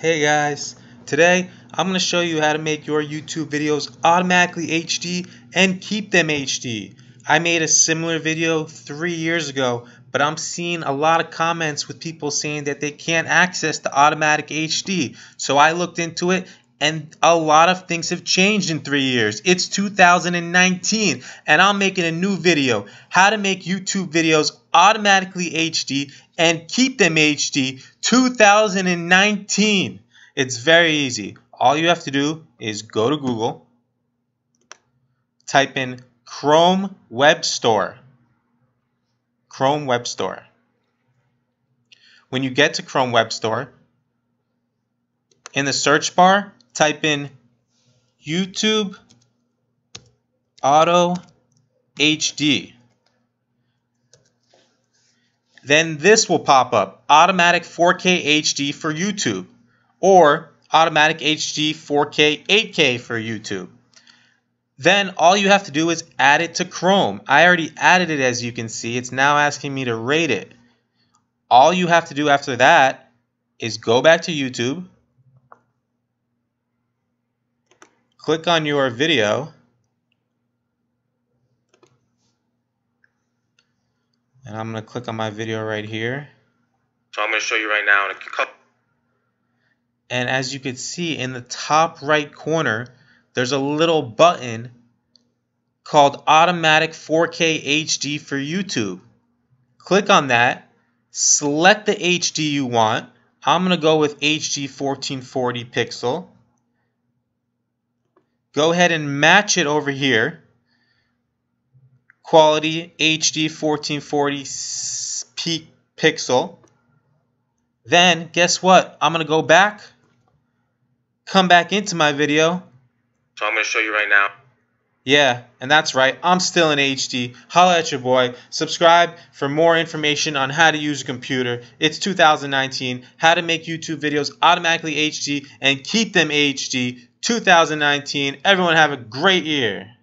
Hey guys, today I'm going to show you how to make your YouTube videos automatically HD and keep them HD. I made a similar video three years ago, but I'm seeing a lot of comments with people saying that they can't access the automatic HD. So I looked into it and a lot of things have changed in three years. It's 2019 and I'm making a new video, how to make YouTube videos automatically HD and keep them HD 2019. It's very easy. All you have to do is go to Google, type in Chrome Web Store. Chrome Web Store. When you get to Chrome Web Store, in the search bar, type in YouTube Auto HD. Then this will pop up, automatic 4K HD for YouTube or automatic HD 4K 8K for YouTube. Then all you have to do is add it to Chrome. I already added it as you can see. It's now asking me to rate it. All you have to do after that is go back to YouTube, click on your video, and I'm going to click on my video right here. So I'm going to show you right now in a couple and as you can see in the top right corner there's a little button called automatic 4K HD for YouTube. Click on that. Select the HD you want. I'm gonna go with HD 1440 pixel go ahead and match it over here quality HD 1440 peak pixel then guess what I'm gonna go back come back into my video. So I'm going to show you right now. Yeah, and that's right. I'm still in HD. Holla at your boy. Subscribe for more information on how to use a computer. It's 2019. How to make YouTube videos automatically HD and keep them HD. 2019. Everyone have a great year.